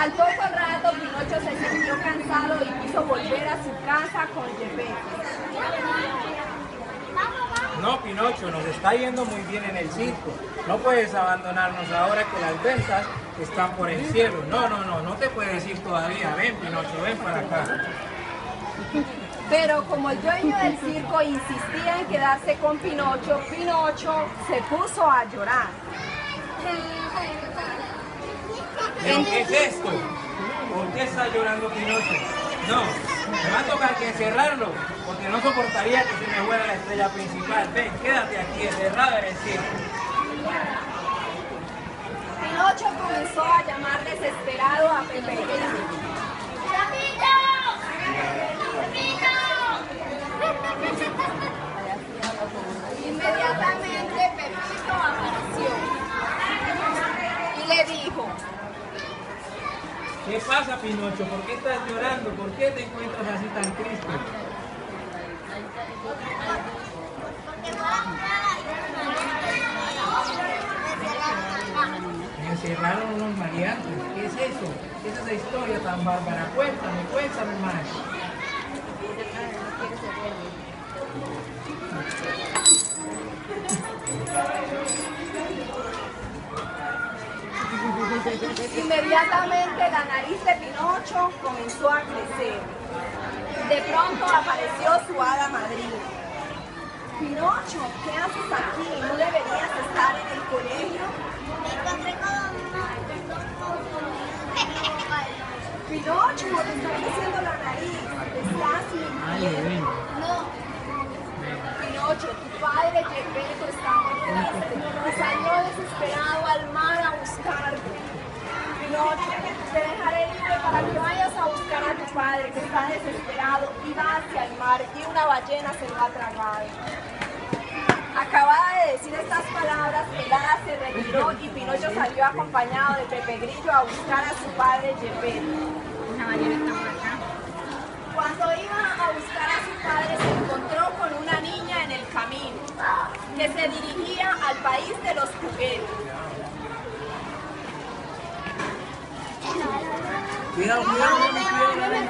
Al poco rato Pinocho se sintió cansado y quiso volver a su casa con Geppetto. No, Pinocho, nos está yendo muy bien en el circo. No puedes abandonarnos ahora que las ventas están por el cielo. No, no, no, no te puedes ir todavía. Ven, Pinocho, ven para acá. Pero como el dueño del circo insistía en quedarse con Pinocho, Pinocho se puso a llorar. ¿Pero qué es esto? ¿Por qué está llorando Pinocho? No, me va a tocar que encerrarlo, porque no soportaría que se me fuera la estrella principal. Ven, quédate aquí, encerrado en el circo. Pinocho comenzó a llamar desesperado a Pepe Grillo. Inmediatamente Pepito apareció y le dijo, ¿Qué pasa, Pinocho? ¿Por qué estás llorando? ¿Por qué te encuentras así tan triste? Me encerraron unos maleantes. ¿Qué es eso? ¿Qué es esa historia tan bárbara? Cuéntame, cuéntame más. Inmediatamente la nariz de Pinocho comenzó a crecer. De pronto apareció su hada madrina. Pinocho, ¿qué haces aquí? ¿No deberías estar en el colegio? Pinocho, te está creciendo la nariz. Estás mintiendo. Pinocho, tu padre Geppetto está muriendo y salió desesperado al mar a buscarte. Pinocho, te dejaré libre para que vayas a buscar a tu padre que está desesperado y va hacia el mar y una ballena se lo ha tragado. Acababa de decir estas palabras, el hada se retiró y Pinocho salió acompañado de Pepe Grillo a buscar a su padre Geppetto. Cuando iba a buscar a su padre se encontró con una niña en el camino que se dirigía al país de los juguetes. Cuidado, cuidado, cuidado.